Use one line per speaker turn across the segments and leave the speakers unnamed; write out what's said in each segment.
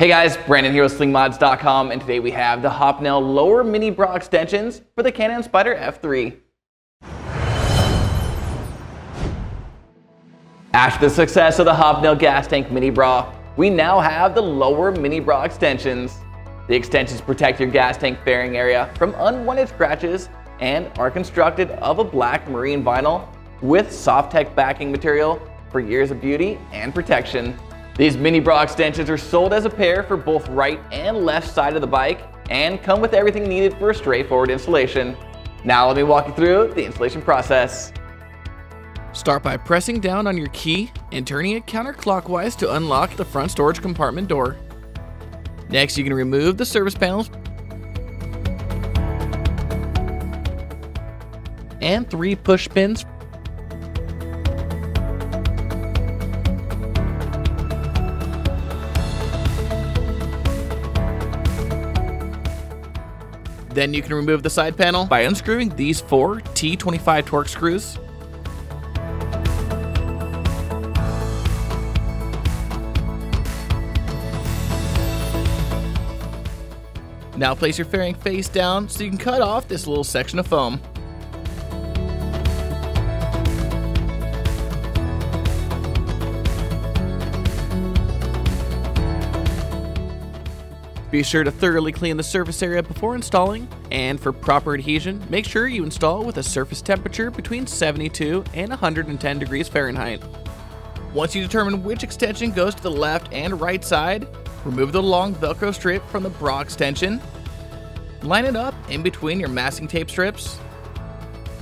Hey guys, Brandon here with slingmods.com and today we have the Hopnel lower mini bra extensions for the Can-Am Spyder F3. After the success of the Hopnel gas tank mini bra, we now have the lower mini bra extensions. The extensions protect your gas tank fairing area from unwanted scratches and are constructed of a black marine vinyl with Softech backing material for years of beauty and protection. These mini bra extensions are sold as a pair for both right and left side of the bike and come with everything needed for a straightforward installation. Now let me walk you through the installation process.
Start by pressing down on your key and turning it counterclockwise to unlock the front storage compartment door. Next, you can remove the service panels and three push pins Then you can remove the side panel by unscrewing these four T25 Torx screws. Now place your fairing face down so you can cut off this little section of foam. Be sure to thoroughly clean the surface area before installing, and for proper adhesion, make sure you install with a surface temperature between 72 and 110 degrees Fahrenheit. Once you determine which extension goes to the left and right side, remove the long Velcro strip from the bra extension, line it up in between your masking tape strips,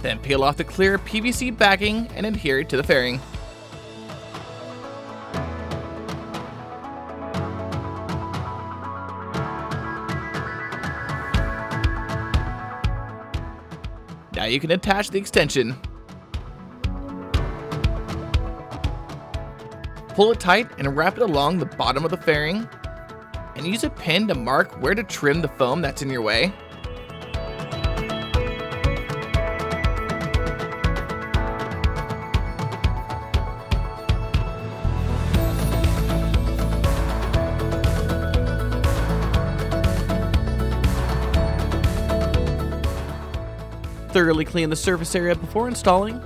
then peel off the clear PVC backing and adhere it to the fairing. Now you can attach the extension. Pull it tight and wrap it along the bottom of the fairing and use a pin to mark where to trim the foam that's in your way. Thoroughly clean the surface area before installing.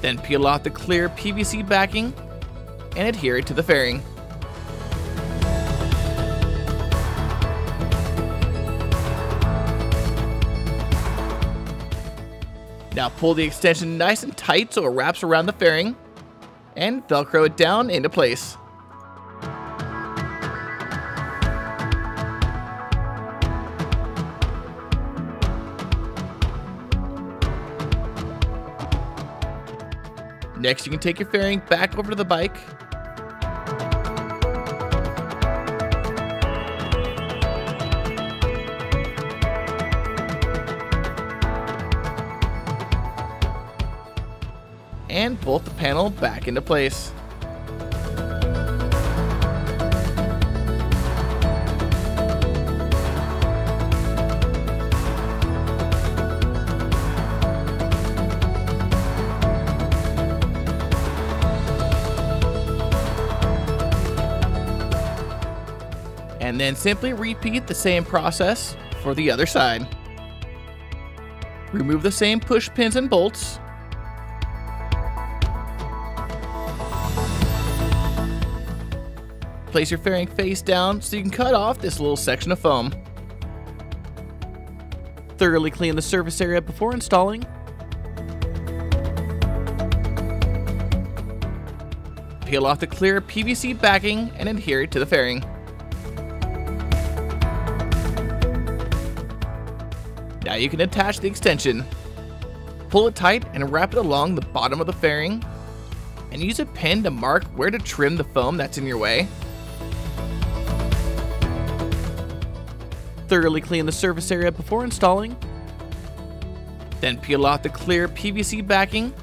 Then peel off the clear PVC backing and adhere it to the fairing. Now pull the extension nice and tight so it wraps around the fairing and velcro it down into place. Next, you can take your fairing back over to the bike. And bolt the panel back into place. And then simply repeat the same process for the other side. Remove the same push pins and bolts. Place your fairing face down so you can cut off this little section of foam. Thoroughly clean the surface area before installing. Peel off the clear PVC backing and adhere it to the fairing. Now you can attach the extension. Pull it tight and wrap it along the bottom of the fairing and use a pin to mark where to trim the foam that's in your way. Thoroughly clean the surface area before installing. Then peel off the clear PVC backing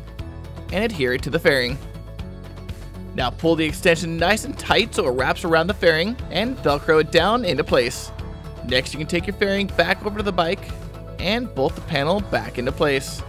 and adhere it to the fairing. Now pull the extension nice and tight so it wraps around the fairing and velcro it down into place. Next you can take your fairing back over to the bike and bolt the panel back into place.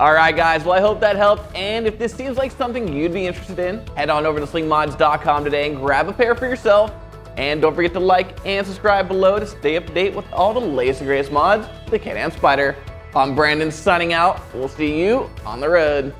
All right, guys. Well, I hope that helped. And if this seems like something you'd be interested in, head on over to slingmods.com today and grab a pair for yourself. And don't forget to like and subscribe below to stay up to date with all the latest and greatest mods the Can-Am Spyder. I'm Brandon signing out. We'll see you on the road.